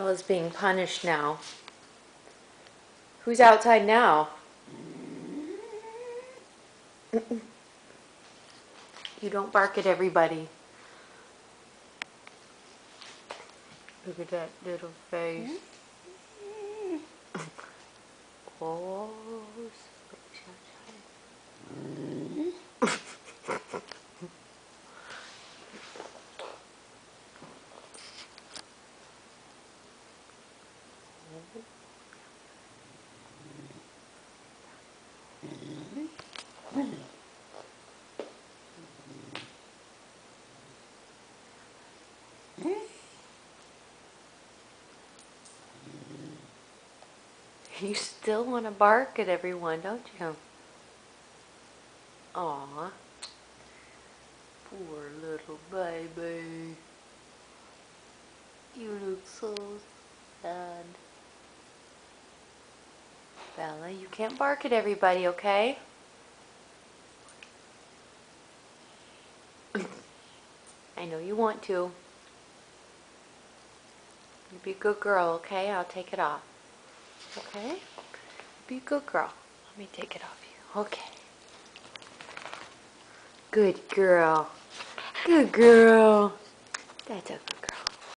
Bella's being punished now. Who's outside now? You don't bark at everybody. Look at that little face. Hmm? oh, You still want to bark at everyone, don't you? Aw. Poor little baby. You look so sad. Bella, you can't bark at everybody, okay? I know you want to. You be a good girl, okay? I'll take it off. Okay? Be a good girl. Let me take it off you. Okay. Good girl. Good girl. That's okay.